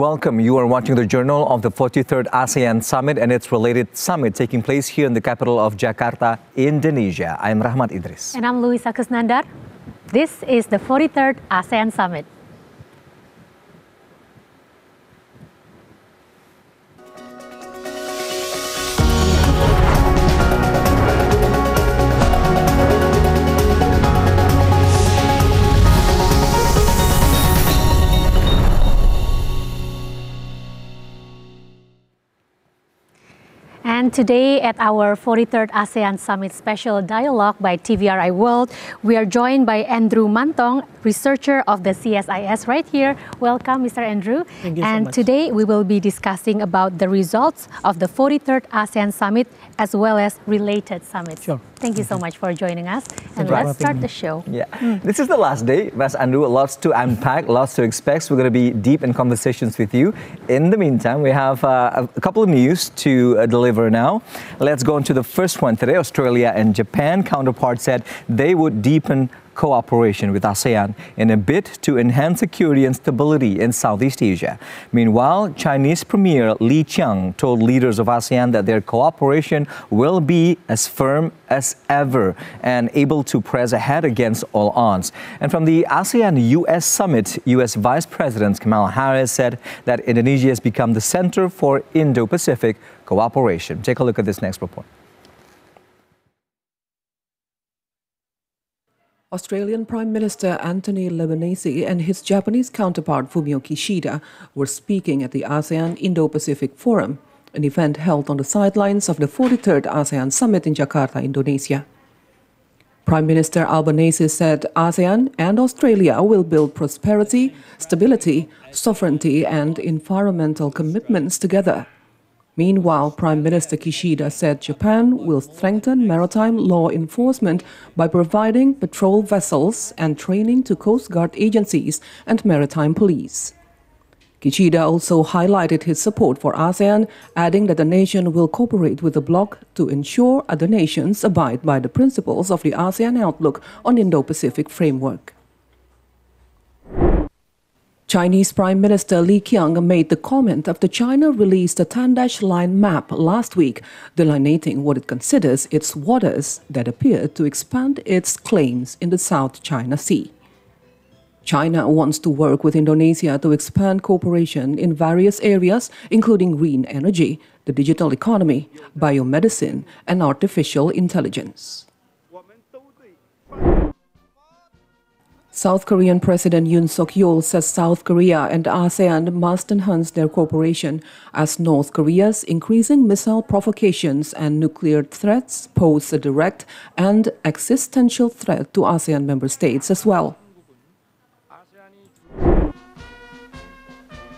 Welcome. You are watching the journal of the 43rd ASEAN Summit and its related summit taking place here in the capital of Jakarta, Indonesia. I'm Rahmat Idris. And I'm Louisa Kusnandar. This is the 43rd ASEAN Summit. And today at our 43rd ASEAN Summit Special Dialogue by TVRI World, we are joined by Andrew Mantong, researcher of the CSIS right here. Welcome, Mr. Andrew. Thank you and so much. today we will be discussing about the results of the 43rd ASEAN Summit as well as related summits. Sure. Thank you so much for joining us. And let's start the show. Yeah, this is the last day, Mas Andrew. Lots to unpack, lots to expect. So we're going to be deep in conversations with you. In the meantime, we have uh, a couple of news to uh, deliver now. Let's go on to the first one today. Australia and Japan counterparts said they would deepen cooperation with ASEAN in a bid to enhance security and stability in Southeast Asia. Meanwhile, Chinese Premier Li Qiang told leaders of ASEAN that their cooperation will be as firm as ever and able to press ahead against all odds. And from the ASEAN US Summit, US Vice President Kamala Harris said that Indonesia has become the center for Indo Pacific cooperation. Take a look at this next report. Australian Prime Minister Anthony Albanese and his Japanese counterpart Fumio Kishida were speaking at the ASEAN Indo-Pacific Forum, an event held on the sidelines of the 43rd ASEAN Summit in Jakarta, Indonesia. Prime Minister Albanese said ASEAN and Australia will build prosperity, stability, sovereignty, and environmental commitments together. Meanwhile, Prime Minister Kishida said Japan will strengthen maritime law enforcement by providing patrol vessels and training to Coast Guard agencies and maritime police. Kishida also highlighted his support for ASEAN, adding that the nation will cooperate with the bloc to ensure other nations abide by the principles of the ASEAN Outlook on Indo-Pacific Framework. Chinese Prime Minister Li Qiang made the comment after China released a 10 line map last week, delineating what it considers its waters that appear to expand its claims in the South China Sea. China wants to work with Indonesia to expand cooperation in various areas, including green energy, the digital economy, biomedicine, and artificial intelligence. South Korean President Yoon Suk Yeol says South Korea and ASEAN must enhance their cooperation as North Korea's increasing missile provocations and nuclear threats pose a direct and existential threat to ASEAN member states as well.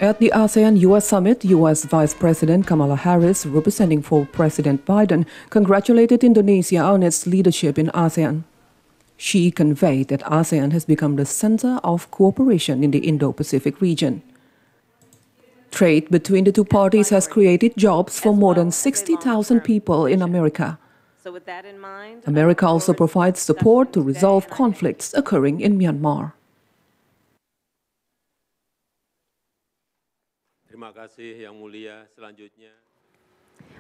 At the ASEAN US Summit, US Vice President Kamala Harris, representing for President Biden, congratulated Indonesia on its leadership in ASEAN. She conveyed that ASEAN has become the center of cooperation in the Indo Pacific region. Trade between the two parties has created jobs for more than 60,000 people in America. So with that in mind, America also provides support to resolve conflicts occurring in Myanmar. Terima kasih Yang Mulia. Selanjutnya.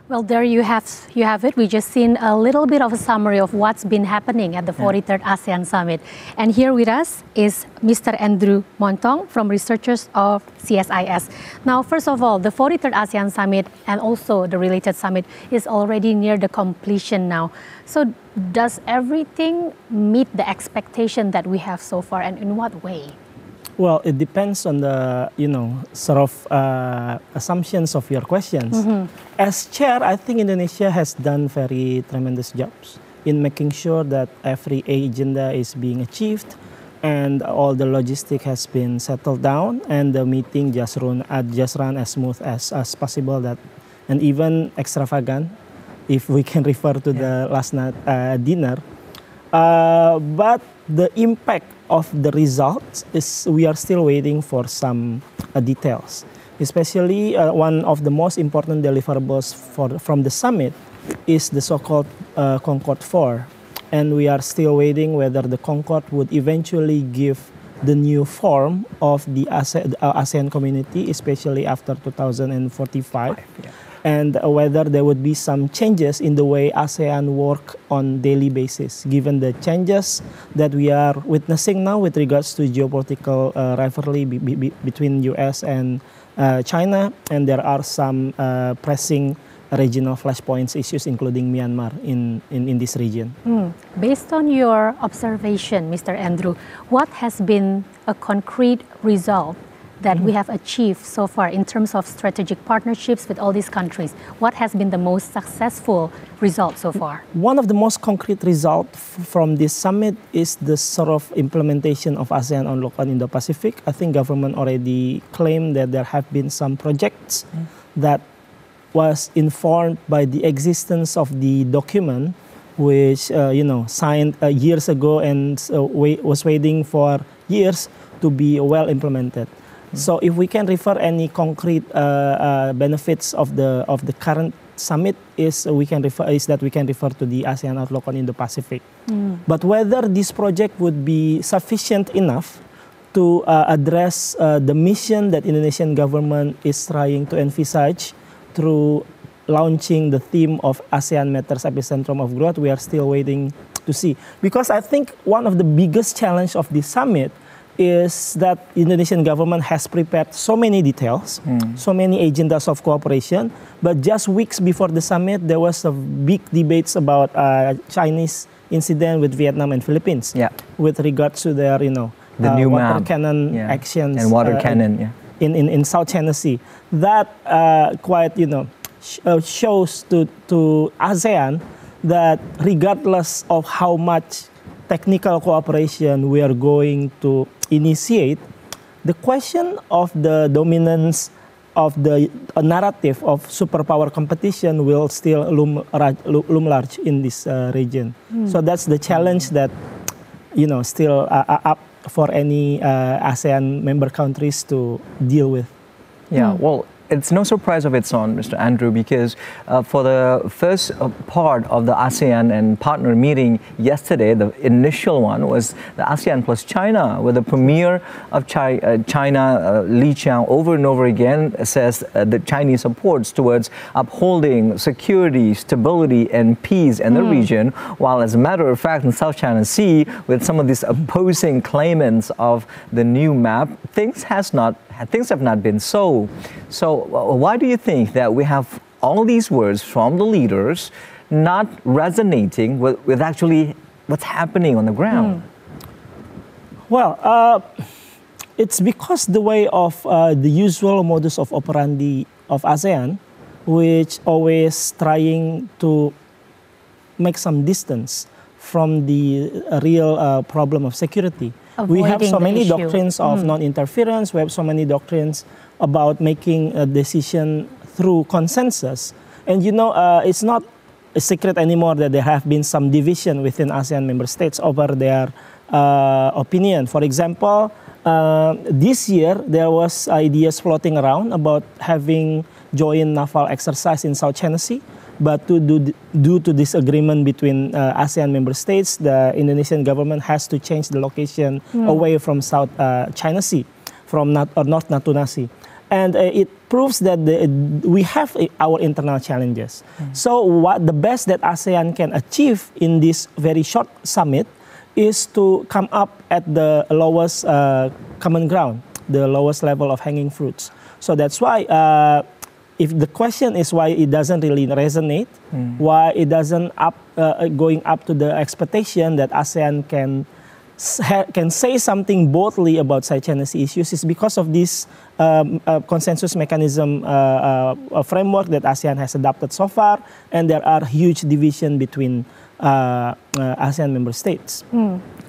Well, there you have you have it. We just seen a little bit of a summary of what's been happening at the 43rd ASEAN Summit. And here with us is Mr. Andrew Mantong from researchers of CSIS. Now, first of all, the 43rd ASEAN Summit and also the related summit is already near the completion now. So, does everything meet the expectation that we have so far, and in what way? Well, it depends on the you know sort of uh, assumptions of your questions. As chair, I think Indonesia has done very tremendous jobs in making sure that every agenda is being achieved, and all the logistic has been settled down, and the meeting just run uh, just run as smooth as as possible. That and even extravagant, if we can refer to the last night uh, dinner. Uh, but the impact of the results is we are still waiting for some uh, details. Especially uh, one of the most important deliverables for, from the summit is the so-called uh, Concord 4. And we are still waiting whether the Concord would eventually give the new form of the ASEAN, uh, community, especially after 2045, yeah. And whether there would be some changes in the way ASEAN work on daily basis, given the changes that we are witnessing now with regards to geopolitical uh, rivalry be- be- between U.S. and uh, China, and there are some uh, pressing regional flashpoints issues, including Myanmar in, in, in this region. Mm. Based on your observation, Mr. Andrew, what has been a concrete result that we have achieved so far in terms of strategic partnerships with all these countries? What has been the most successful result so far? One of the most concrete results from this summit is the sort of implementation of ASEAN Outlook on Indo-Pacific. I think government already claimed that there have been some projects that was informed by the existence of the document which uh, you know signed uh, years ago and uh, was waiting for years to be well implemented. So if we can refer any concrete uh, uh, benefits of the of the current summit is we can refer is that we can refer to the ASEAN Outlook on Indo-Pacific. But whether this project would be sufficient enough to uh, address uh, the mission that Indonesian government is trying to envisage through launching the theme of ASEAN Matters Epicentrum of Growth, we are still waiting to see. Because I think one of the biggest challenge of this summit is that Indonesian government has prepared so many details, so many agendas of cooperation, but just weeks before the summit, there was a big debates about uh, Chinese incident with Vietnam and Philippines Yeah. with regards to their, you know, The uh, new water map. cannon Yeah. actions And water uh, cannon, yeah. in, in, in South China Sea. That uh, quite, you know, sh- uh, shows to, to ASEAN that regardless of how much technical cooperation we are going to initiate, the question of the dominance of the uh, narrative of superpower competition will still loom, ra- loom large in this uh, region. So that's the challenge that you know still uh, uh, up for any uh, ASEAN member countries to deal with. Yeah, well, it's no surprise of its own, Mr. Andrew, because uh, for the first uh, part of the ASEAN and partner meeting yesterday, the initial one was the ASEAN plus China, where the premier of Chi- uh, China, uh, Li Qiang, over and over again says uh, the Chinese supports towards upholding security, stability, and peace in the region. While, as a matter of fact, in South China Sea, with some of these opposing claimants of the new map, things has not things have not been so. So, why do you think that we have all these words from the leaders not resonating with, with actually what's happening on the ground? Well, uh, it's because the way of uh, the usual modus of operandi of ASEAN, which always trying to make some distance from the uh, real uh, problem of security. We have so many issue. doctrines of non-interference. We have so many doctrines about making a decision through consensus. And you know, uh, it's not a secret anymore that there have been some division within ASEAN member states over their uh, opinion. For example, uh, this year there was ideas floating around about having joint naval exercise in South China Sea. But to do, due to disagreement between uh, ASEAN member states, the Indonesian government has to change the location away from South uh, China Sea, from Nat- or North Natuna Sea. And uh, it proves that the, we have uh, our internal challenges. So, what the best that ASEAN can achieve in this very short summit is to come up at the lowest uh, common ground, the lowest level of hanging fruits. So that's why, uh, if the question is why it doesn't really resonate, why it doesn't up uh, going up to the expectation that ASEAN can can say something boldly about South China Sea issues is because of this um, uh, consensus mechanism uh, uh, uh, framework that ASEAN has adopted so far, and there are huge division between uh, uh, ASEAN member states.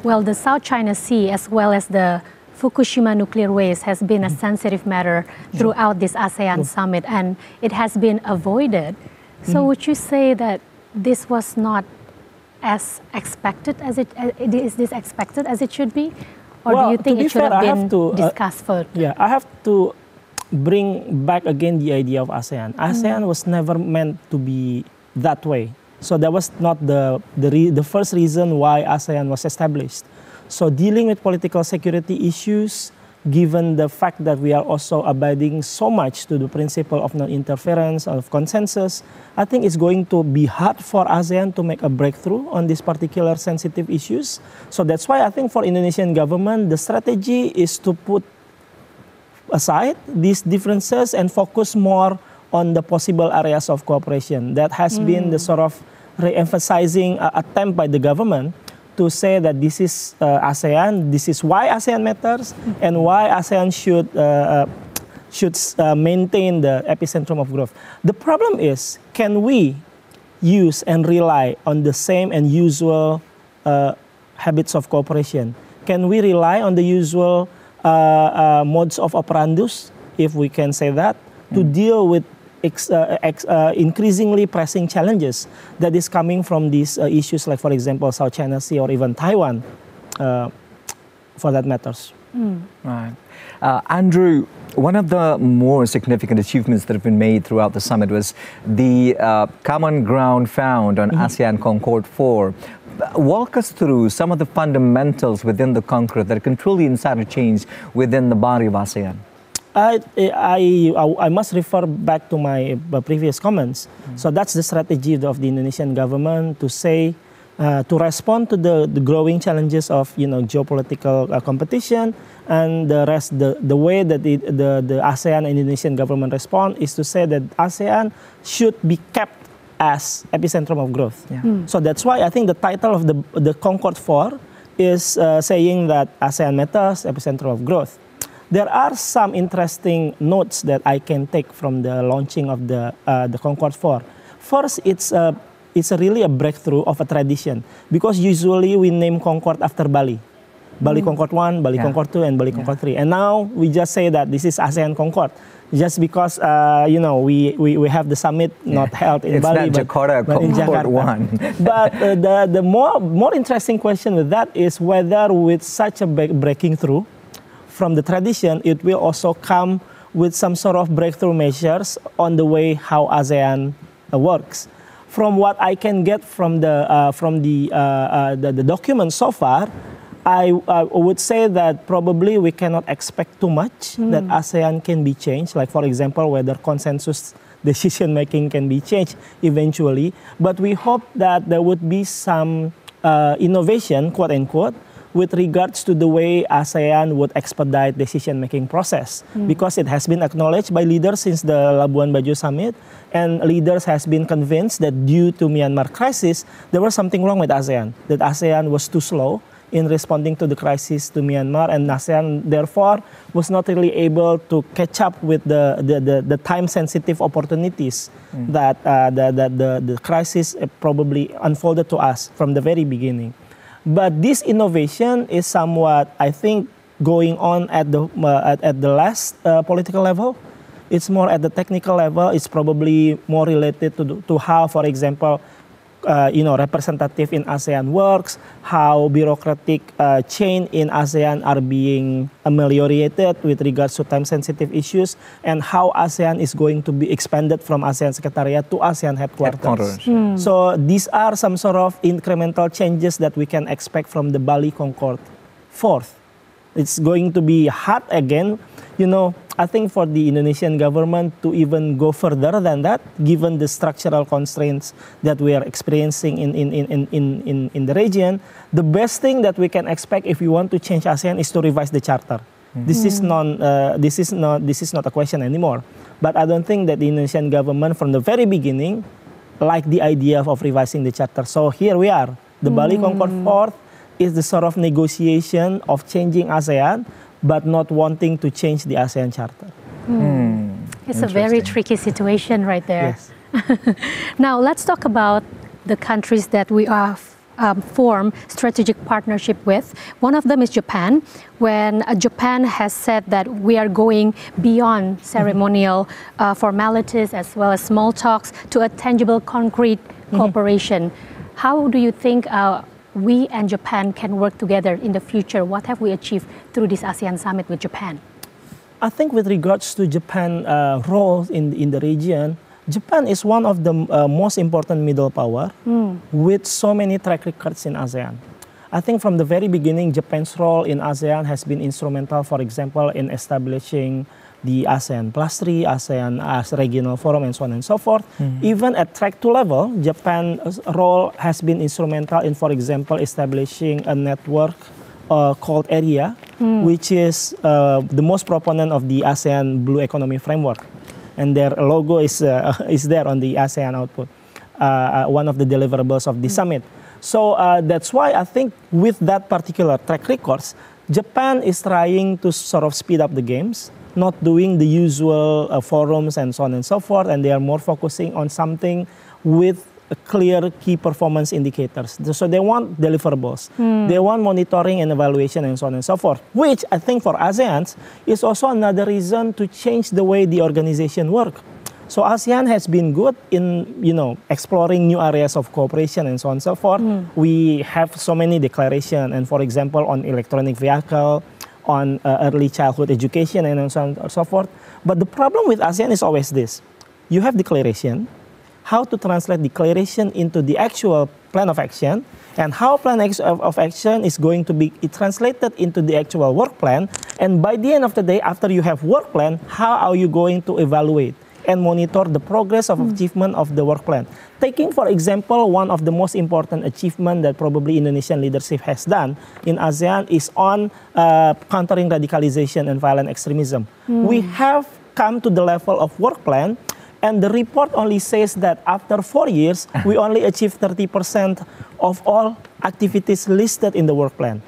Well, the South China Sea, as well as the Fukushima nuclear waste, has been a sensitive matter throughout this ASEAN summit, and it has been avoided. So, would you say that this was not as expected as it uh, this expected as it should be, or Well, do you think it should fair, have I have been to, uh, discussed further? Yeah, I have to bring back again the idea of ASEAN. ASEAN was never meant to be that way. So that was not the the, re, the first reason why ASEAN was established. So dealing with political security issues, given the fact that we are also abiding so much to the principle of non-interference, of consensus, I think it's going to be hard for ASEAN to make a breakthrough on these particular sensitive issues. So that's why I think for Indonesian government, the strategy is to put aside these differences and focus more on the possible areas of cooperation. That has mm. been the sort of re-emphasizing uh, attempt by the government to say that this is uh, ASEAN, this is why ASEAN matters, and why ASEAN should uh, uh should uh, maintain the epicentrum of growth. The problem is, can we use and rely on the same and usual uh, habits of cooperation? Can we rely on the usual modes of operandus, if we can say that, mm. to deal with ex, uh, ex, uh, increasingly pressing challenges that is coming from these uh, issues like, for example, South China Sea or even Taiwan, uh, for that matters. Mm. Right. Uh, Andrew, one of the more significant achievements that have been made throughout the summit was the uh, common ground found on mm -hmm. ASEAN Concord 4. Walk us through some of the fundamentals within the Concord that can truly incite a change within the body of ASEAN. I, I, I must refer back to my previous comments. Mm. So that's the strategy of the Indonesian government to say, uh, to respond to the, the growing challenges of you know geopolitical uh, competition and the rest the, the way that the, the, the ASEAN and Indonesian government respond is to say that ASEAN should be kept as epicentrum of growth. Yeah. Mm. So that's why I think the title of the, the Concord 4 is uh, saying that ASEAN matters, epicentrum of growth there are some interesting notes that I can take from the launching of the uh, the Concord 4. First, it's a it's a really a breakthrough of a tradition because usually we name Concord after Bali. Bali mm. Concord 1, Bali yeah. Concord 2, and Bali yeah. Concord 3. And now we just say that this is ASEAN Concord. Just because, uh, you know, we, we, we have the summit yeah. not held in it's Bali. It's not Jakarta, but, but in Jakarta. 1. but uh, the, the more, more interesting question with that is whether with such a breaking through, from the tradition, it will also come with some sort of breakthrough measures on the way how ASEAN uh, works. From what I can get from the uh, from the, uh, uh the, the document so far, I, I, would say that probably we cannot expect too much mm. that ASEAN can be changed. Like for example, whether consensus decision making can be changed eventually. But we hope that there would be some uh, innovation, quote unquote, with regards to the way ASEAN would expedite decision-making process mm. because it has been acknowledged by leaders since the Labuan Bajo summit and leaders has been convinced that due to Myanmar crisis there was something wrong with ASEAN that ASEAN was too slow in responding to the crisis to Myanmar and ASEAN therefore was not really able to catch up with the, the, the, the time sensitive opportunities mm. that, uh, the, the, the, the crisis probably unfolded to us from the very beginning. But this innovation is somewhat, I think, going on at the uh, at, at, the last uh, political level. It's more at the technical level. It's probably more related to to how, for example, uh, you know, representative in ASEAN works, how bureaucratic uh, chain in ASEAN are being ameliorated with regards to time-sensitive issues, and how ASEAN is going to be expanded from ASEAN Secretariat to ASEAN headquarters. headquarters. Hmm. So these are some sort of incremental changes that we can expect from the Bali Concord. Fourth, it's going to be hard again, you know, I think for the Indonesian government to even go further than that, given the structural constraints that we are experiencing in, in, in, in, in, in the region, the best thing that we can expect if we want to change ASEAN is to revise the charter. Mm-hmm. This is non, uh, this is not, this is not a question anymore. But I don't think that the Indonesian government, from the very beginning, liked the idea of, of revising the charter. So here we are. The mm. Bali Concord Fourth is the sort of negotiation of changing ASEAN but not wanting to change the ASEAN Charter. Hmm. It's a very tricky situation right there. Yes. now let's talk about the countries that we are um, form strategic partnership with. One of them is Japan. When uh, Japan has said that we are going beyond mm-hmm. ceremonial uh, formalities as well as small talks to a tangible, concrete mm-hmm. cooperation. How do you think uh, we and Japan can work together in the future? What have we achieved through this ASEAN summit with Japan? I think with regards to Japan's uh, role in, in the region, Japan is one of the uh, most important middle power mm. with so many track records in ASEAN. I think from the very beginning, Japan's role in ASEAN has been instrumental, for example, in establishing the ASEAN Plus 3, ASEAN as regional forum, and so on and so forth. Mm. Even at track 2 level, Japan's role has been instrumental in, for example, establishing a network uh, called ERIA, mm. which is uh, the most proponent of the ASEAN Blue Economy Framework. And their logo is, uh, is there on the ASEAN output, uh, uh, one of the deliverables of the mm. summit. So uh, that's why I think with that particular track records, Japan is trying to sort of speed up the games, not doing the usual forums and so on and so forth, and they are more focusing on something with clear key performance indicators. So they want deliverables. Hmm. They want monitoring and evaluation and so on and so forth, which I think for ASEAN is also another reason to change the way the organization work. So ASEAN has been good in, you know, exploring new areas of cooperation and so on and so forth. Mm. We have so many declarations, and for example, on electronic vehicle, on uh, early childhood education, and so on and so forth. But the problem with ASEAN is always this: you have declaration, how to translate declaration into the actual plan of action and how plan of action is going to be translated into the actual work plan. And by the end of the day after you have work plan how are you going to evaluate and monitor the progress of mm. achievement of the work plan taking for example one of the most important achievement that probably indonesian leadership has done in asean is on uh, countering radicalization and violent extremism mm. we have come to the level of work plan and the report only says that after four years, we only achieve 30% of all activities listed in the work plan.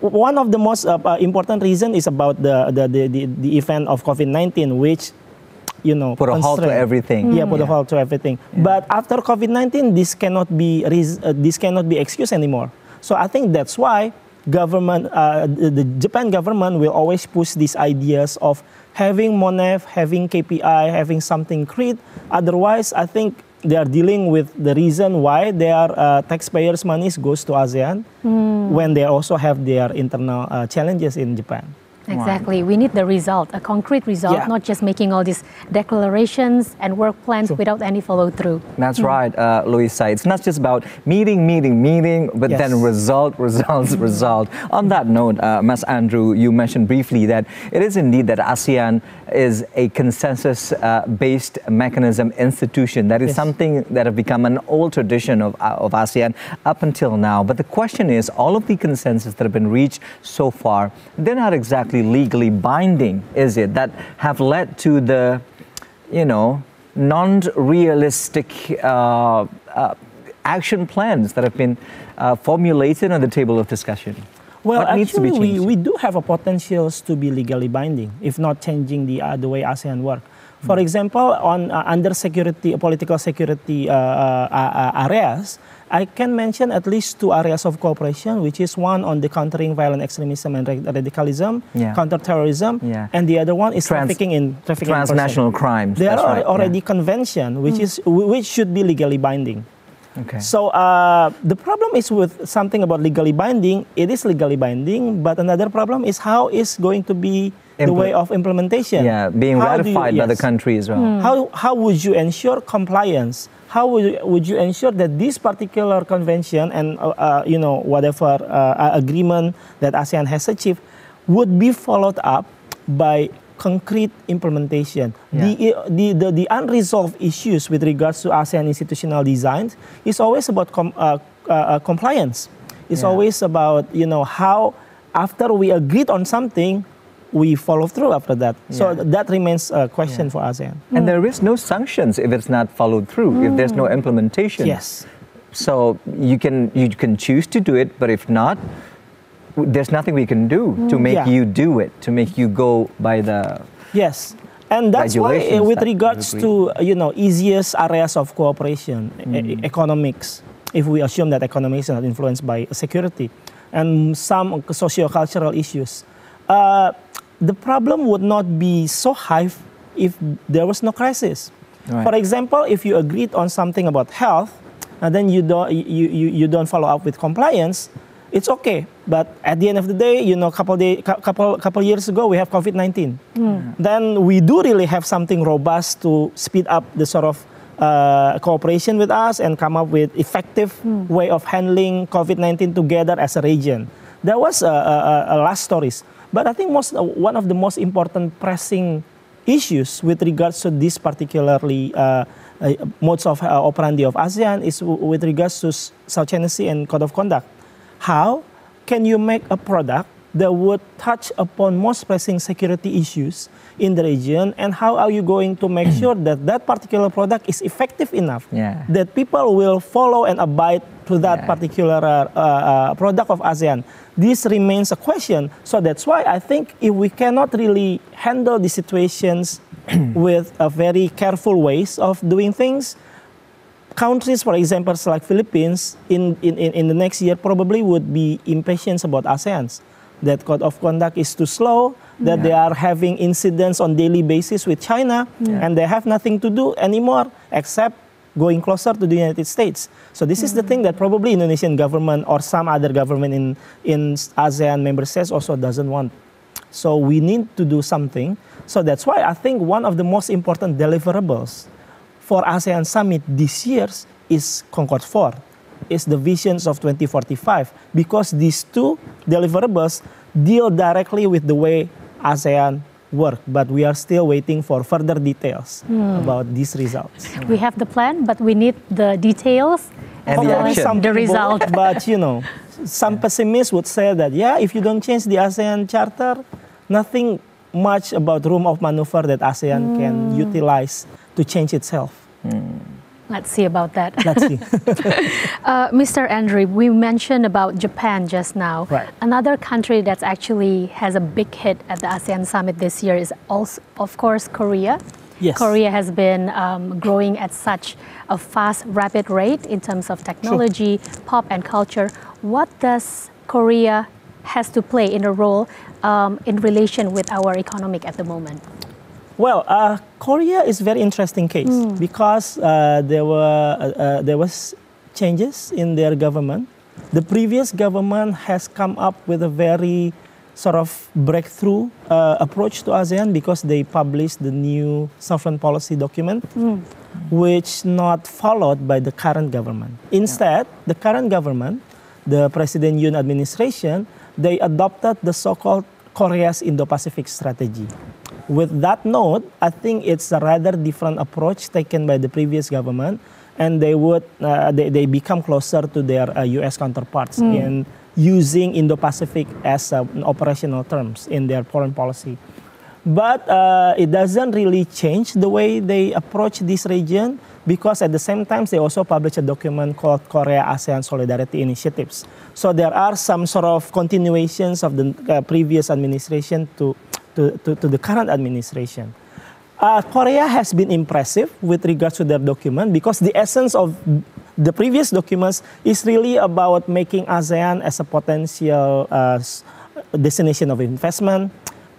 One of the most uh, uh, important reason is about the, the, the, the event of COVID-19, which you know put a halt to everything. Yeah, put yeah. a halt to everything. Yeah. But after COVID-19, this cannot be uh, this cannot be excuse anymore. So I think that's why government, uh, the, the Japan government will always push these ideas of having MONEV, having KPI, having something concrete. Otherwise, I think they are dealing with the reason why their uh, taxpayers' money goes to ASEAN mm. when they also have their internal uh, challenges in Japan. Exactly. We need the result, a concrete result, yeah. not just making all these declarations and work plans True. without any follow through. That's mm. right, uh, Louisa. It's not just about meeting, meeting, meeting, but yes. then result, results, result. On that note, uh, Mas Andrew, you mentioned briefly that it is indeed that ASEAN is a consensus uh, based mechanism institution. That is yes. something that have become an old tradition of, uh, of ASEAN up until now. But the question is all of the consensus that have been reached so far, they're not exactly legally binding, is it, that have led to the, you know, non-realistic uh, uh, action plans that have been uh, formulated on the table of discussion? Well, what actually, we, we do have a potentials to be legally binding, if not changing the, uh, the way ASEAN work. For hmm. example, on uh, under security, political security uh, areas, I can mention at least two areas of cooperation, which is one on the countering violent extremism and radicalism, yeah. counterterrorism, yeah. and the other one is Trans- trafficking in trafficking transnational in crimes. There are right, already yeah. convention, which mm. is which should be legally binding. Okay. So uh, the problem is with something about legally binding. It is legally binding, but another problem is how is going to be Impl- the way of implementation. Yeah, being how ratified you, yes. by the country as well. Mm. How how would you ensure compliance? how would you, would you ensure that this particular convention and uh, uh, you know whatever uh, agreement that ASEAN has achieved would be followed up by concrete implementation. Yeah. The, the, the, the, unresolved issues with regards to ASEAN institutional design is always about com, uh, uh, compliance. It's yeah. always about you know how after we agreed on something, we follow through after that. Yeah. So that remains a question yeah. for ASEAN. And mm. there is no sanctions if it's not followed through, mm. if there's no mm. implementation. Yes. So you can you can choose to do it, but if not, there's nothing we can do mm. to make yeah. you do it, to make you go by the Yes. And that's why, uh, with regards to you know easiest areas of cooperation, e- mm. economics, if we assume that economics is not influenced by security, and some socio-cultural issues, uh, the problem would not be so high if there was no crisis. Right. For example, if you agreed on something about health, and then you don't you, you, you don't follow up with compliance, it's okay. But at the end of the day, you know, couple day, couple couple years ago, we have COVID nineteen. Mm. Then we do really have something robust to speed up the sort of uh, cooperation with us and come up with effective way of handling COVID-19 together as a region. That was a, uh, uh, last stories. But I think most uh, one of the most important pressing issues with regards to this particularly uh, uh, modes of uh, operandi of ASEAN is w- with regards to South China Sea and Code of Conduct. How can you make a product that would touch upon most pressing security issues in the region and how are you going to make sure that that particular product is effective enough Yeah. that people will follow and abide to that Yeah. particular uh, uh, product of ASEAN. This remains a question. So that's why I think if we cannot really handle the situations with a very careful ways of doing things, countries, for example, like Philippines, in, in, in the next year probably would be impatient about ASEAN's. That code of conduct is too slow, that they are having incidents on daily basis with China, and they have nothing to do anymore except going closer to the United States. So this is the mm. thing that probably Indonesian government or some other government in, in ASEAN member states also doesn't want. So we need to do something. So that's why I think one of the most important deliverables for ASEAN Summit this year is Concord 4, is the visions of 2045, because these two deliverables deal directly with the way ASEAN work, but we are still waiting for further details hmm. about these results. We have the plan, but we need the details And the action. Some the people- result. But you know, some pessimists would say that yeah, if you don't change the ASEAN charter, nothing much about room of maneuver that ASEAN can hmm. utilize to change itself. Let's see about that. Let's see. Uh, Mr. Andrew, we mentioned about Japan just now. Right. Another country that actually has a big hit at the ASEAN summit this year is also, of course, Korea. Yes. Korea has been um, growing at such a fast, rapid rate in terms of technology, pop, and culture. What does Korea has to play in a role um, in relation with our economic at the moment? Well, uh, Korea is very interesting case because uh, there were uh, uh, there was changes in their government. The previous government has come up with a very sort of breakthrough uh, approach to ASEAN because they published the New Southern Policy document, which not followed by the current government. Instead, the current government, the President Yoon administration, they adopted the so-called Korea's Indo-Pacific strategy. With that note, I think it's a rather different approach taken by the previous government, and they would uh, they, they become closer to their uh, U.S. counterparts in using Indo-Pacific as uh, operational terms in their foreign policy. But uh, it doesn't really change the way they approach this region because at the same time they also publish a document called Korea ASEAN Solidarity Initiatives. So there are some sort of continuations of the uh, previous administration to, to, to, to the current administration. Uh, Korea has been impressive with regards to their document because the essence of the previous documents is really about making ASEAN as a potential uh, destination of investment,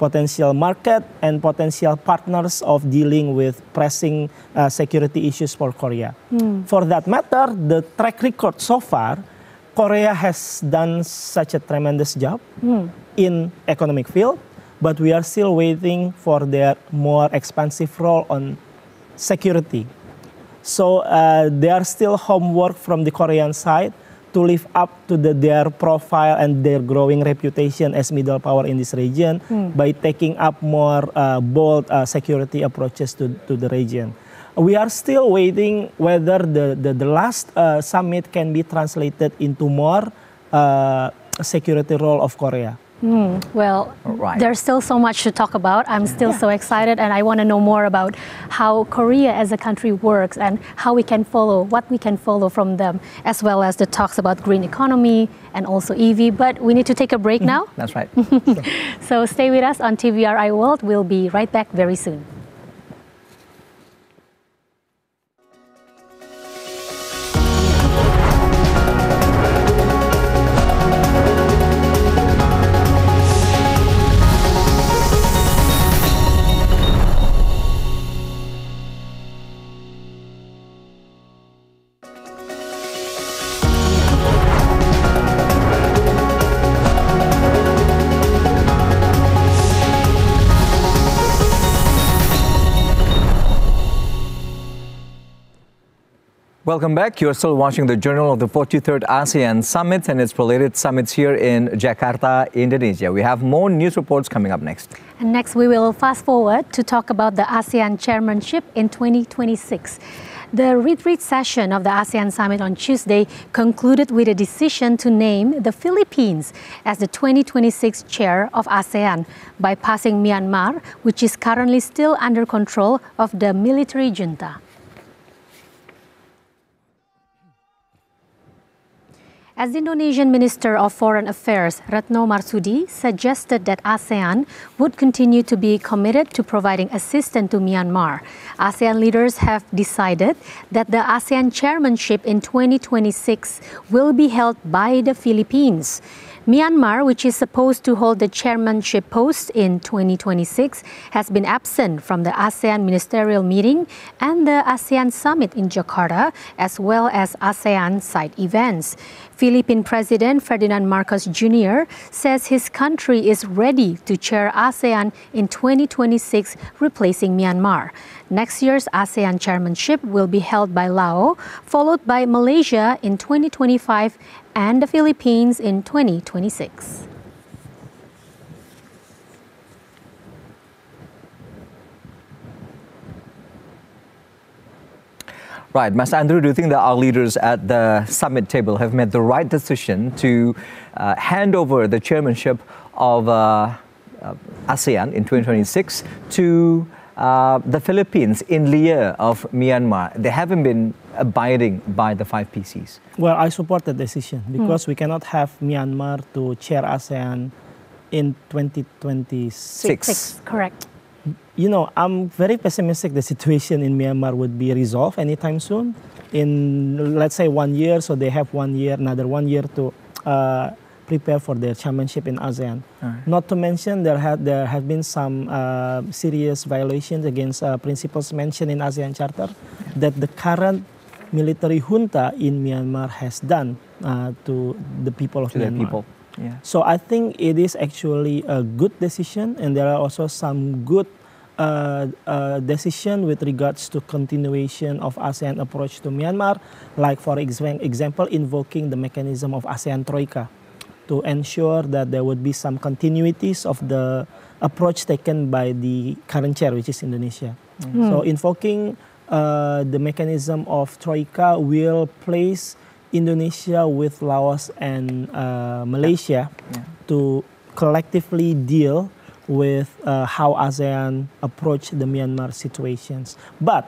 potential market, and potential partners of dealing with pressing uh, security issues for Korea. For that matter, the track record so far, Korea has done such a tremendous job in economic field, but we are still waiting for their more expansive role on security. So uh, there are still homework from the Korean side to live up to the, their profile and their growing reputation as middle power in this region by taking up more uh, bold uh, security approaches to, to the region. We are still waiting whether the, the, the last uh, summit can be translated into more uh, security role of Korea. Hmm. Well, Right. there's still so much to talk about. I'm still so excited, and I want to know more about how Korea as a country works and how we can follow, what we can follow from them, as well as the talks about green economy and also EV. But we need to take a break mm-hmm. now. That's right. So stay with us on TVRI World. We'll be right back very soon. Welcome back. You're still watching the Journal of the 43rd ASEAN Summit and its related summits here in Jakarta, Indonesia. We have more news reports coming up next. And next, we will fast forward to talk about the ASEAN chairmanship in 2026. The retreat session of the ASEAN Summit on Tuesday concluded with a decision to name the Philippines as the 2026 chair of ASEAN, bypassing Myanmar, which is currently still under control of the military junta. As Indonesian Minister of Foreign Affairs Retno Marsudi suggested that ASEAN would continue to be committed to providing assistance to Myanmar, ASEAN leaders have decided that the ASEAN chairmanship in 2026 will be held by the Philippines. Myanmar, which is supposed to hold the chairmanship post in 2026, has been absent from the ASEAN ministerial meeting and the ASEAN summit in Jakarta, as well as ASEAN side events. Philippine President Ferdinand Marcos Jr. says his country is ready to chair ASEAN in 2026, replacing Myanmar. Next year's ASEAN chairmanship will be held by Laos, followed by Malaysia in 2025 and the Philippines in 2026. Right, Mas Andrew, do you think that our leaders at the summit table have made the right decision to uh, hand over the chairmanship of uh, uh, ASEAN in 2026 to uh, the Philippines in lieu of Myanmar? They haven't been abiding by the five PCs. Well, I support the decision because we cannot have Myanmar to chair ASEAN in 2026. Six, correct. You know, I'm very pessimistic the situation in Myanmar would be resolved anytime soon. In, let's say, one year, so they have one year, another one year to uh, prepare for their chairmanship in ASEAN. Not to mention, there, have there have been some uh, serious violations against uh, principles mentioned in ASEAN Charter that the current military junta in Myanmar has done uh, to the people of To the Myanmar. people. Yeah. So I think it is actually a good decision, and there are also some good uh, uh, decision with regards to continuation of ASEAN approach to Myanmar, like for exa- example, invoking the mechanism of ASEAN Troika to ensure that there would be some continuities of the approach taken by the current chair, which is Indonesia. So invoking uh, the mechanism of Troika will place Indonesia with Laos and uh, Malaysia Yeah. to collectively deal with uh, how ASEAN approach the Myanmar situations. But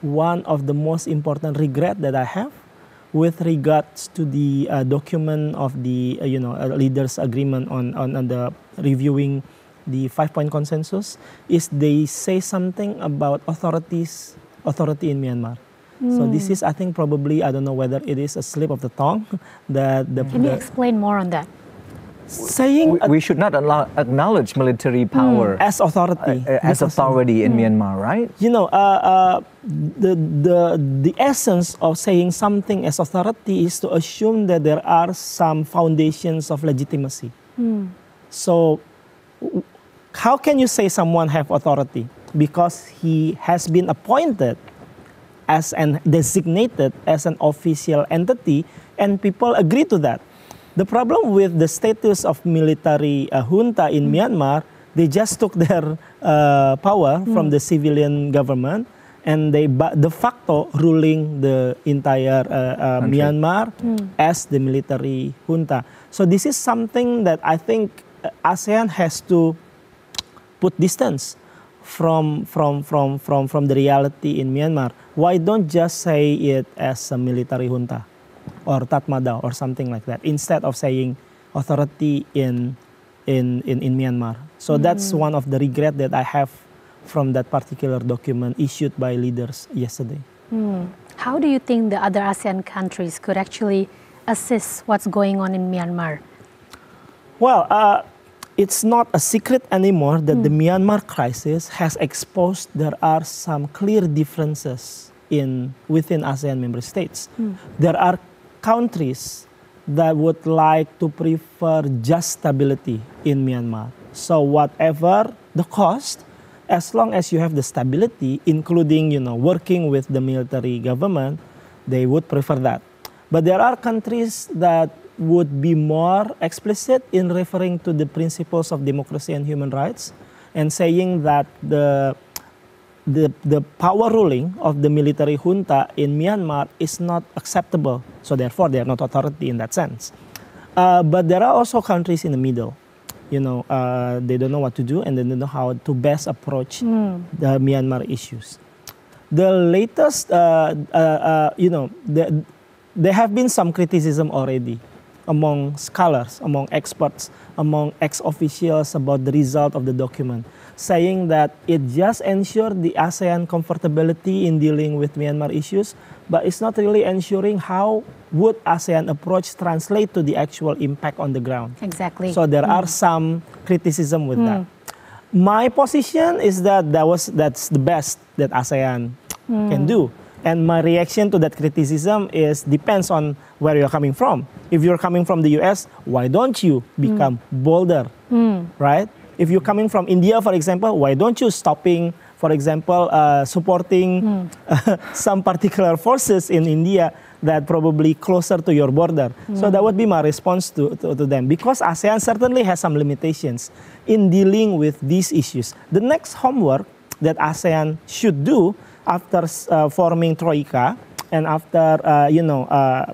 one of the most important regret that I have with regards to the uh, document of the uh, you know uh, leaders agreement on, on on the reviewing the five point consensus is they say something about authorities authority in Myanmar. So this is I think probably I don't know whether it is a slip of the tongue that the, Can you explain more on that? saying We, we should not allow, acknowledge military power as authority uh, as authority in Myanmar, right? you know, uh, uh, the, the, the essence of saying something as authority is to assume that there are some foundations of legitimacy. So, how can you say someone have authority? Because he has been appointed as an designated as an official entity, and people agree to that. The problem with the status of military uh, junta in Myanmar, they just took their uh, power from the civilian government, and they de facto ruling the entire uh, uh. Myanmar as the military junta. So this is something that I think uh, ASEAN has to put distance from from from from from the reality in Myanmar. Why don't just say it as a military junta or Tatmadaw or something like that instead of saying authority in in in, in Myanmar. So that's one of the regret that I have from that particular document issued by leaders yesterday. How do you think the other ASEAN countries could actually assist what's going on in Myanmar? Well, uh, it's not a secret anymore that the hmm. Myanmar crisis has exposed there are some clear differences in within ASEAN member states. Hmm. There are countries that would like to prefer just stability in Myanmar. So whatever the cost, as long as you have the stability, including you know working with the military government, they would prefer that. But there are countries that would be more explicit in referring to the principles of democracy and human rights and saying that the the, the power ruling of the military junta in Myanmar is not acceptable. So therefore, they are not authority in that sense. Uh, but there are also countries in the middle. You know, uh, they don't know what to do and they don't know how to best approach the Myanmar issues. The latest, uh, uh, uh, you know, the, there have been some criticism already among scholars, among experts, among ex-officials about the result of the document, saying that it just ensured the ASEAN comfortability in dealing with Myanmar issues, but it's not really ensuring how would ASEAN approach translate to the actual impact on the ground. Exactly. So there are mm. some criticism with that. Mm. My position is that that was that's the best that ASEAN can mm. do. And my reaction to that criticism is depends on where you're coming from. If you're coming from the US, why don't you become bolder? Right? If you're coming from India, for example, why don't you stopping, for example, uh, supporting some particular forces in India that probably closer to your border. So that would be my response to, to, to them because ASEAN certainly has some limitations in dealing with these issues. The next homework that ASEAN should do after uh, forming Troika and after, uh, you know, uh,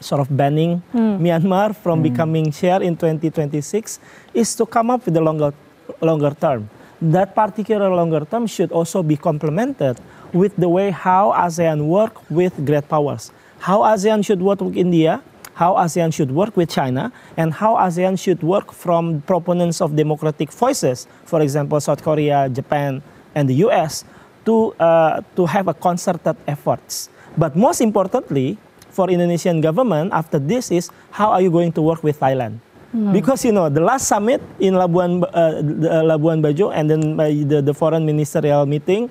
sort of banning Myanmar from becoming chair in 2026 is to come up with a longer, longer term. That particular longer term should also be complemented with the way how ASEAN work with great powers. How ASEAN should work with India, how ASEAN should work with China, and how ASEAN should work from proponents of democratic voices, for example, South Korea, Japan, and the US, to, uh, to have a concerted efforts. But most importantly, for Indonesian government after this is how are you going to work with Thailand? Because you know the last summit in Labuan uh, uh, Labuan Bajo and then the, the foreign ministerial meeting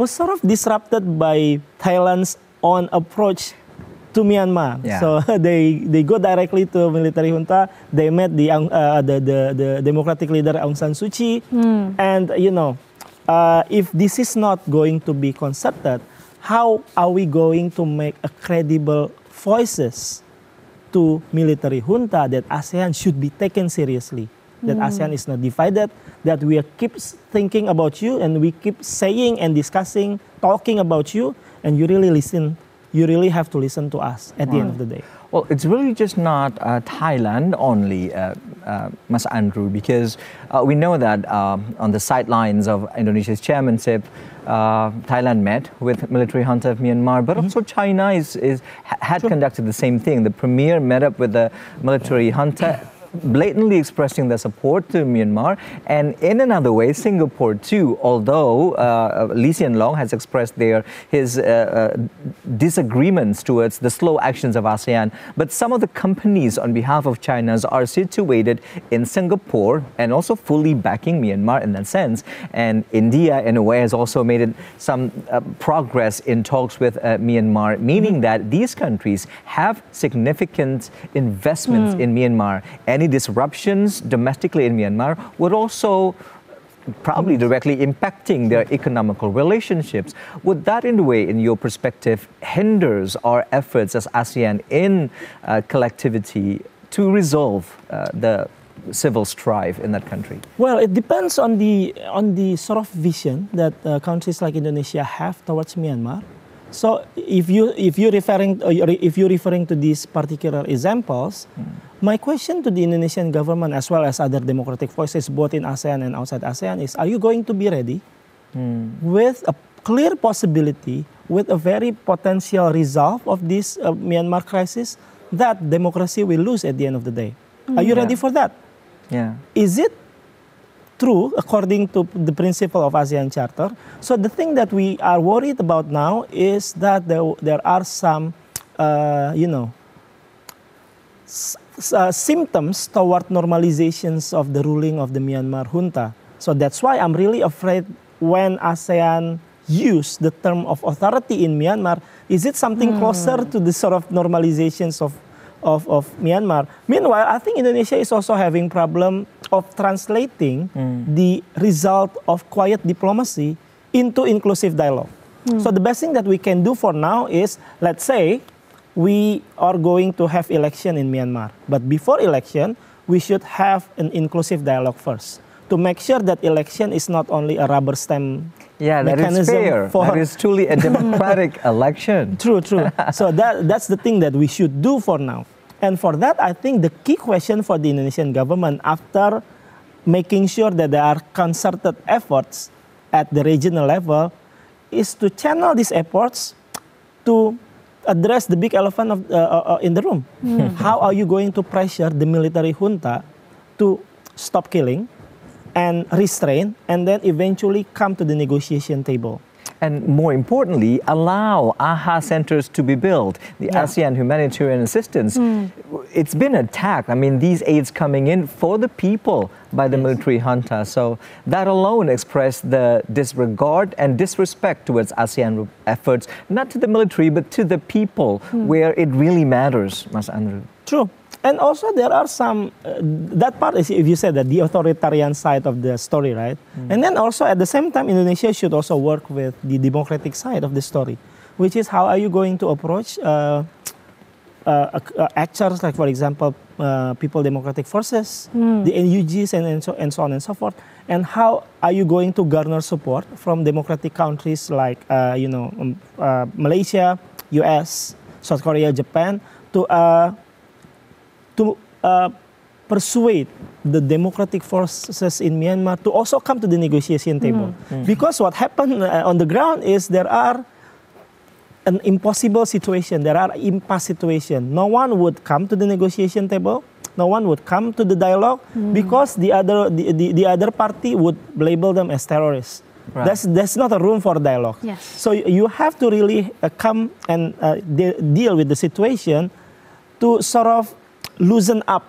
was sort of disrupted by Thailand's own approach to Myanmar. Yeah. So they they go directly to military junta. They met the uh, the, the the democratic leader Aung San Suu Kyi, and you know uh, if this is not going to be concerted, how are we going to make a credible voices to military junta that ASEAN should be taken seriously? That ASEAN is not divided, that we keep thinking about you and we keep saying and discussing, talking about you, and you really listen. You really have to listen to us at the end of the day. Well, it's really just not uh, Thailand only, uh, uh, Mas Andrew, because uh, we know that um, on the sidelines of Indonesia's chairmanship, uh, Thailand met with military junta of Myanmar, but also China is, is, ha- had conducted the same thing. The premier met up with the military junta. Blatantly expressing their support to Myanmar, and in another way, Singapore too. Although uh, Lee Hsien Loong has expressed their his uh, uh, disagreements towards the slow actions of ASEAN, but some of the companies on behalf of China's are situated in Singapore and also fully backing Myanmar in that sense. And India, in a way, has also made some uh, progress in talks with uh, Myanmar, meaning that these countries have significant investments in Myanmar. Any disruptions domestically in Myanmar would also probably directly impacting their economical relationships. Would that, in a way, in your perspective, hinders our efforts as ASEAN in uh, collectivity to resolve uh, the civil strife in that country? Well, it depends on the on the sort of vision that uh, countries like Indonesia have towards Myanmar. So if you if you referring uh, if you're referring to these particular examples, my question to the Indonesian government as well as other democratic voices both in ASEAN and outside ASEAN is: Are you going to be ready with a clear possibility, with a very potential resolve of this uh, Myanmar crisis, that democracy will lose at the end of the day? Are you ready for that? Yeah. is it true according to the principle of ASEAN Charter? So the thing that we are worried about now is that there, there are some, uh, you know, s- s- uh, symptoms toward normalizations of the ruling of the Myanmar junta. So that's why I'm really afraid when ASEAN use the term of authority in Myanmar, is it something hmm. closer to the sort of normalizations of, of, of Myanmar? Meanwhile, I think Indonesia is also having problem of translating hmm. the result of quiet diplomacy into inclusive dialogue. Hmm. So the best thing that we can do for now is, let's say, we are going to have election in Myanmar. But before election, we should have an inclusive dialogue first to make sure that election is not only a rubber stamp Yeah, that is mechanism fair. for That is truly a democratic election. True, true. so that, that's the thing that we should do for now. And for that, I think the key question for the Indonesian government after making sure that there are concerted efforts at the regional level is to channel these efforts to address the big elephant of, uh, uh, in the room. How are you going to pressure the military junta to stop killing and restrain and then eventually come to the negotiation table? And more importantly, allow AHA centers to be built, the Yeah. ASEAN humanitarian assistance. Hmm. It's been attacked. I mean, these aids coming in for the people by the military junta. So that alone expressed the disregard and disrespect towards ASEAN efforts, not to the military, but to the people hmm. where it really matters, Mas Andrew. True. And also there are some, uh, that part is if you said that the authoritarian side of the story, right? And then also at the same time, Indonesia should also work with the democratic side of the story, which is how are you going to approach uh, uh, uh, actors like, for example, uh, People Democratic Forces, the NUGs, and, and, so, and so on and so forth. And how are you going to garner support from democratic countries like, uh, you know, um, uh, Malaysia, US, South Korea, Japan, to uh, to uh, persuade the democratic forces in Myanmar to also come to the negotiation table. Because what happened uh, on the ground is there are an impossible situation. There are impasse situation. No one would come to the negotiation table. No one would come to the dialogue because the other the, the, the other party would label them as terrorists. Right. That's that's not a room for dialogue. Yes. So you have to really uh, come and uh, de- deal with the situation to sort of loosen up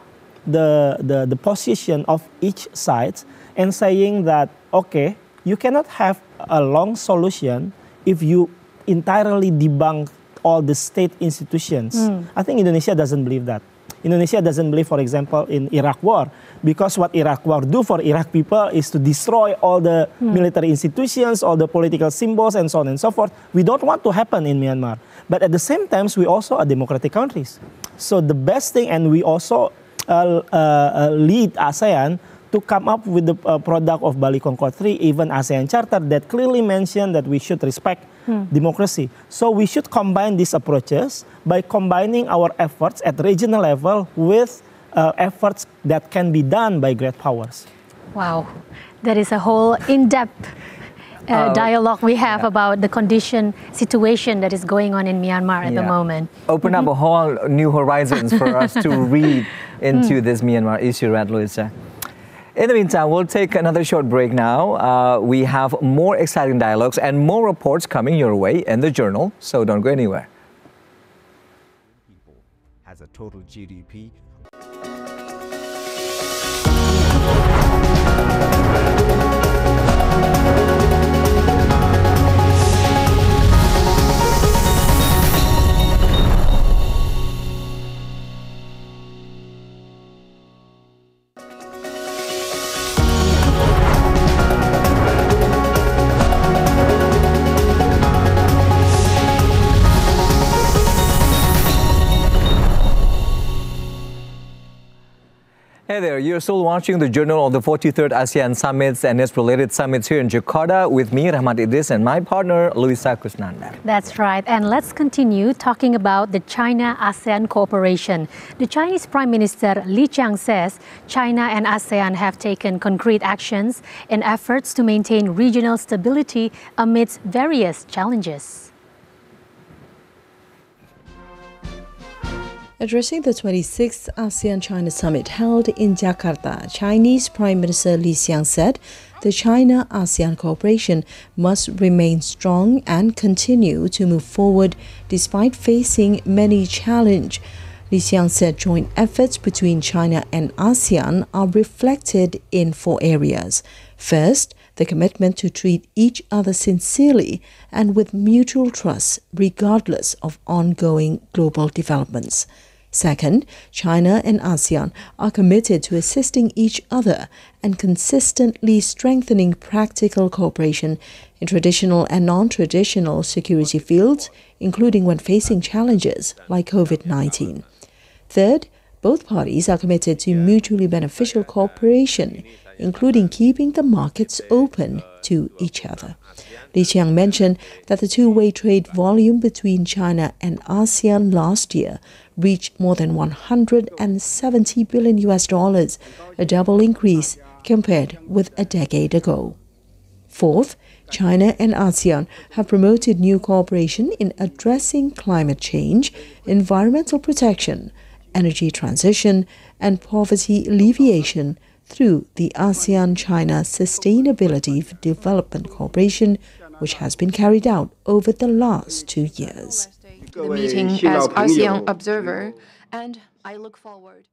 the, the, the position of each side and saying that, okay, you cannot have a long solution if you entirely debunk all the state institutions. Hmm. I think Indonesia doesn't believe that. Indonesia doesn't believe, for example, in Iraq war, because what Iraq war do for Iraq people is to destroy all the hmm. military institutions, all the political symbols, and so on and so forth. We don't want to happen in Myanmar. But at the same time, we also are democratic countries. So the best thing, and we also uh, uh, uh, lead ASEAN to come up with the uh, product of Bali Concord 3, even ASEAN Charter, that clearly mentioned that we should respect democracy. So we should combine these approaches by combining our efforts at regional level with uh, efforts that can be done by great powers. Wow, that is a whole in-depth uh, Uh, dialogue we have about the condition situation that is going on in Myanmar at the moment. Open up a whole new horizons for us to read into this Myanmar issue, right, Luisa? In the meantime, we'll take another short break now. Uh, we have more exciting dialogues and more reports coming your way in the journal, so don't go anywhere. has a total GDP you're still watching the Journal of the 43rd ASEAN Summits and its related summits here in Jakarta with me, Rahmat Idris, and my partner, Luisa Kusnandar. That's right. And let's continue talking about the China ASEAN cooperation. The Chinese Prime Minister Li Qiang says China and ASEAN have taken concrete actions in efforts to maintain regional stability amidst various challenges. Addressing the 26th ASEAN China Summit held in Jakarta, Chinese Prime Minister Li Qiang said the China ASEAN cooperation must remain strong and continue to move forward despite facing many challenges. Li Qiang said joint efforts between China and ASEAN are reflected in four areas. First, the commitment to treat each other sincerely and with mutual trust, regardless of ongoing global developments. Second, China and ASEAN are committed to assisting each other and consistently strengthening practical cooperation in traditional and non traditional security fields, including when facing challenges like COVID 19. Third, both parties are committed to mutually beneficial cooperation, including keeping the markets open to each other. Li Qiang mentioned that the two way trade volume between China and ASEAN last year reached more than 170 billion US dollars, a double increase compared with a decade ago. Fourth, China and ASEAN have promoted new cooperation in addressing climate change, environmental protection, energy transition, and poverty alleviation through the ASEAN China Sustainability Development Cooperation, which has been carried out over the last two years. The meeting as ASEAN observer, and I look forward.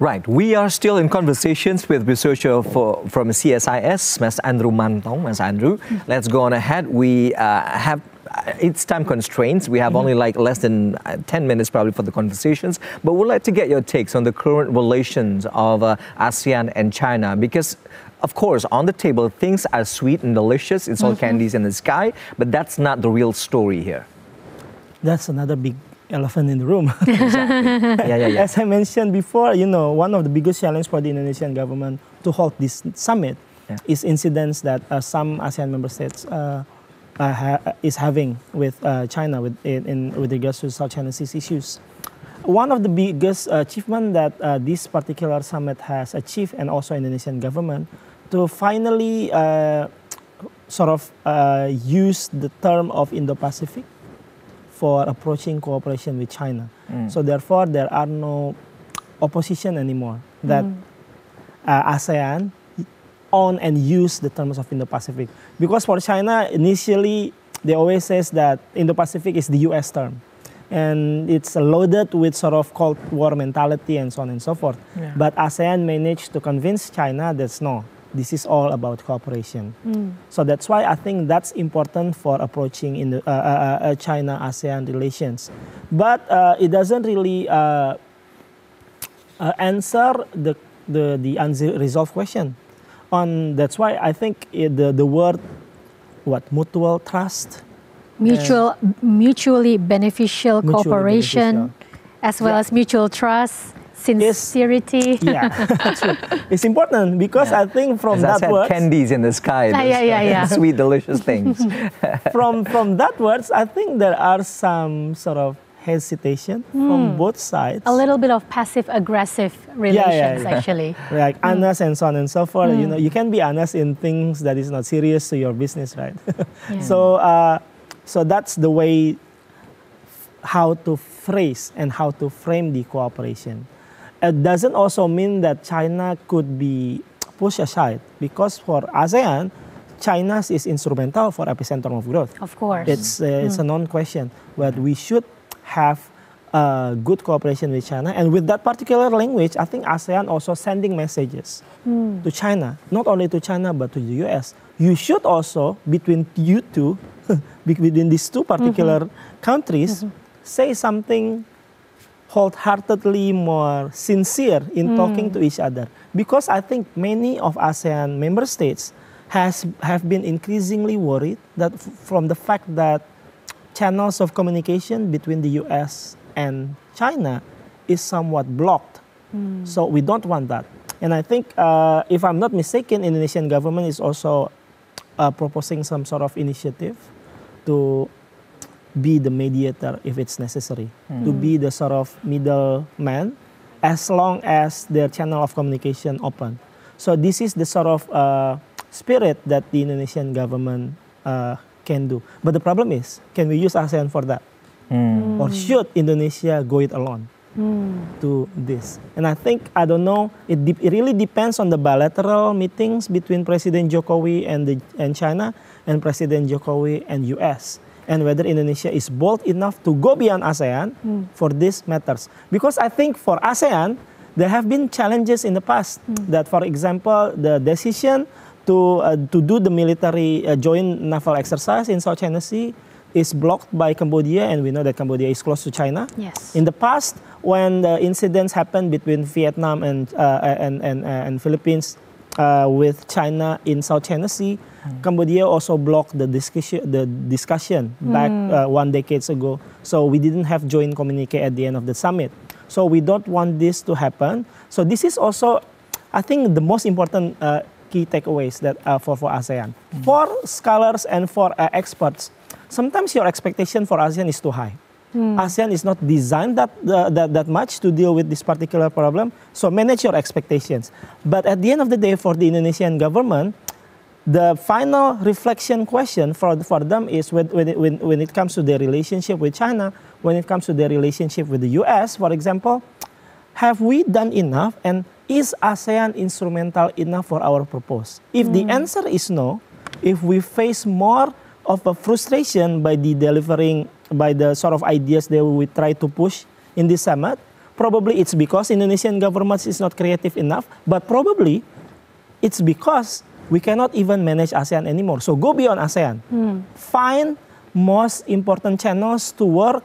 Right, we are still in conversations with researcher for, from CSIS, Mas Andrew Mantong. Mas Andrew, let's go on ahead. We uh, have uh, it's time constraints. We have only like less than uh, 10 minutes probably for the conversations, but we'd like to get your takes on the current relations of uh, ASEAN and China because of course, on the table, things are sweet and delicious. It's all candies in the sky, but that's not the real story here. That's another big elephant in the room. Yeah, yeah, yeah. As I mentioned before, you know, one of the biggest challenges for the Indonesian government to hold this summit Yeah. is incidents that uh, some ASEAN member states uh, uh, ha- is having with uh, China with, in, in, with regards to South China Sea issues. One of the biggest achievement that uh, this particular summit has achieved, and also Indonesian government, to finally uh, sort of uh, use the term of Indo-Pacific for approaching cooperation with China. So therefore, there are no opposition anymore. That uh, ASEAN own and use the terms of Indo-Pacific. Because for China, initially, they always says that Indo-Pacific is the U.S. term. And it's loaded with sort of Cold War mentality and so on and so forth. But ASEAN managed to convince China that no, this is all about cooperation. So that's why I think that's important for approaching in the uh, uh, uh, China-ASEAN relations. But uh, it doesn't really uh, uh, answer the, the, the unresolved question. On that's why I think it, the the word what mutual trust Mutual, mutually beneficial Mutually cooperation, beneficial. as well Yeah. as mutual trust, sincerity. yeah true. it's important because I think from As I that said, word candies in the sky. Ah, yeah, yeah, uh, yeah. Sweet, delicious things. from from that words I think there are some sort of hesitation from both sides. A little bit of passive aggressive relations, yeah. actually. like honest and so on and so forth. You know, you can be honest in things that is not serious to your business, right? Yeah. so, uh, so that's the way how to phrase and how to frame the cooperation. It doesn't also mean that China could be pushed aside because for ASEAN, China is instrumental for epicenter of growth. Of course. It's, uh, it's a non-question, but we should have uh, good cooperation with China. And with that particular language, I think ASEAN also sending messages to China, not only to China, but to the US. You should also, between you two, between these two particular countries, say something wholeheartedly more sincere in talking to each other. Because i think many of asean member states has have been increasingly worried that from the fact that channels of communication between the us and china is somewhat blocked. So we don't want that. And i think uh, if i'm not mistaken indonesian government is also uh, proposing some sort of initiative to be the mediator if it's necessary, to be the sort of middleman as long as their channel of communication open. So this is the sort of uh, spirit that the Indonesian government uh, can do. But the problem is, can we use ASEAN for that? Or should Indonesia go it alone? to this. And I think, I don't know, it, de- it really depends on the bilateral meetings between President Jokowi and, the, and China and President Jokowi and US. And whether Indonesia is bold enough to go beyond ASEAN for these matters. Because I think for ASEAN, there have been challenges in the past that, for example, the decision to, uh, to do the military uh, joint naval exercise in South China Sea is blocked by Cambodia, and we know that Cambodia is close to China. Yes. In the past, when the incidents happened between Vietnam and uh, and and, uh, and Philippines uh, with China in South China Sea, mm. Cambodia also blocked the discussion the discussion mm. back uh, one decades ago. So we didn't have joint communique at the end of the summit. So we don't want this to happen. So this is also, I think, the most important uh, key takeaways that uh, for for ASEAN. Mm. For scholars and for experts, sometimes your expectation for ASEAN is too high. Hmm. ASEAN is not designed that, uh, that, that much to deal with this particular problem. So manage your expectations. But at the end of the day, for the Indonesian government, the final reflection question for, for them is when, when, it, when, when it comes to their relationship with China, when it comes to their relationship with the US, for example, have we done enough and is ASEAN instrumental enough for our purpose? If the hmm. answer is no, if we face more of a frustration by the delivering by the sort of ideas that we try to push in this summit. Probably it's because Indonesian government is not creative enough, but probably it's because we cannot even manage ASEAN anymore. So go beyond ASEAN. Hmm. Find most important channels to work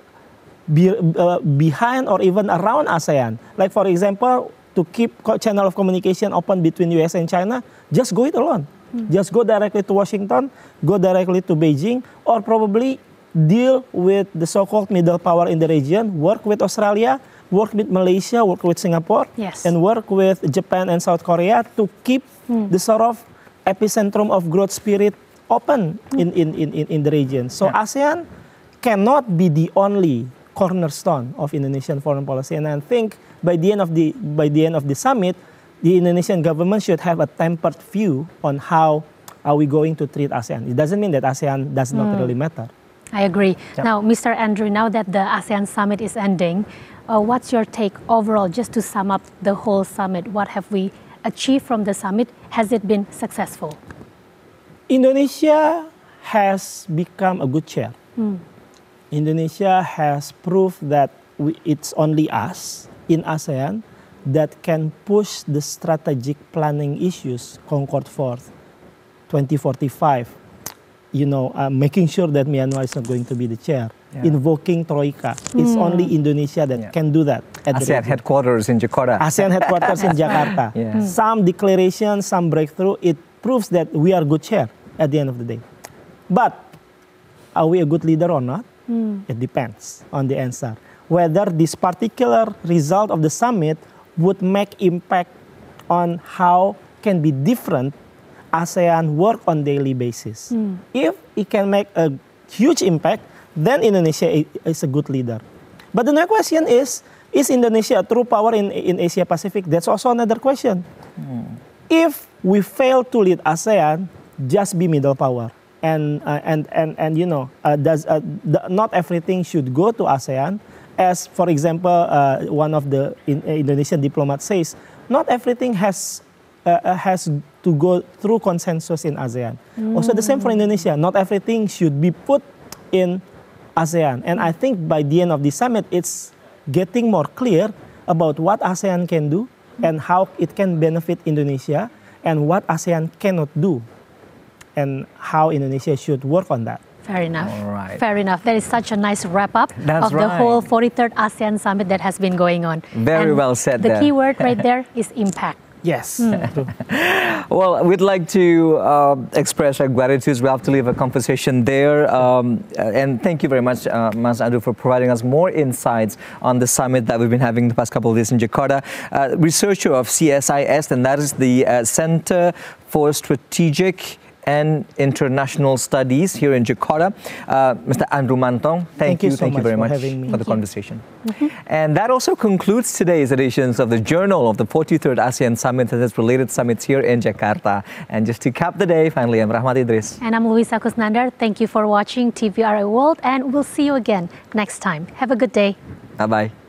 be, uh, behind or even around ASEAN. Like for example, to keep channel of communication open between US and China, just go it alone. Hmm. Just go directly to Washington, go directly to Beijing, or probably deal with the so-called middle power in the region, work with Australia, work with Malaysia, work with Singapore, yes. and work with Japan and South Korea to keep hmm. the sort of epicentrum of growth spirit open hmm. in, in, in, in the region. So yeah. ASEAN cannot be the only cornerstone of Indonesian foreign policy. And I think by the end of the by the end of the summit, the Indonesian government should have a tempered view on how are we going to treat ASEAN. It doesn't mean that ASEAN does not mm. really matter. I agree. Yeah. Now, Mr. Andrew, now that the ASEAN summit is ending, uh, what's your take overall, just to sum up the whole summit? What have we achieved from the summit? Has it been successful? Indonesia has become a good chair. Mm. Indonesia has proved that we, it's only us in ASEAN that can push the strategic planning issues, Concord 4, 2045, you know, uh, making sure that Myanmar is not going to be the chair, yeah. invoking Troika. Mm. It's hmm. only Indonesia that yeah. can do that. At ASEAN headquarters in Jakarta. ASEAN headquarters in Jakarta. Yeah. Mm. Some declaration, some breakthrough, it proves that we are good chair at the end of the day. But are we a good leader or not? Mm. It depends on the answer. Whether this particular result of the summit would make impact on how can be different ASEAN work on daily basis. Mm. If it can make a huge impact, then Indonesia is a good leader. But the next question is, is Indonesia a true power in, in Asia Pacific? That's also another question. Mm. If we fail to lead ASEAN, just be middle power. And, uh, and, and, and you know, uh, does, uh, the, not everything should go to ASEAN. As, for example, uh, one of the in, Indonesian diplomats says, not everything has uh, uh, has to go through consensus in ASEAN. Mm. Also, the same for Indonesia. Not everything should be put in ASEAN. And I think by the end of the summit, it's getting more clear about what ASEAN can do and how it can benefit Indonesia and what ASEAN cannot do and how Indonesia should work on that. Fair enough. All right. Fair enough. That is such a nice wrap up That's of right. the whole 43rd ASEAN summit that has been going on. Very and well said. The there. key word right there is impact. Yes. Mm. well, we'd like to uh, express our gratitude. We have to leave a conversation there. Um, and thank you very much, uh, Mas Andrew, for providing us more insights on the summit that we've been having the past couple of days in Jakarta. Uh, researcher of CSIS, and that is the uh, Center for Strategic and International Studies here in Jakarta. Uh, Mr. Andrew Mantong, thank, thank you, you so thank you very much for, for the conversation. Mm -hmm. And that also concludes today's editions of the Journal of the 43rd ASEAN Summit and its related summits here in Jakarta. And just to cap the day, finally, I'm Rahmat Idris. And I'm Luisa Kusnandar. Thank you for watching TVRI World, and we'll see you again next time. Have a good day. Bye-bye.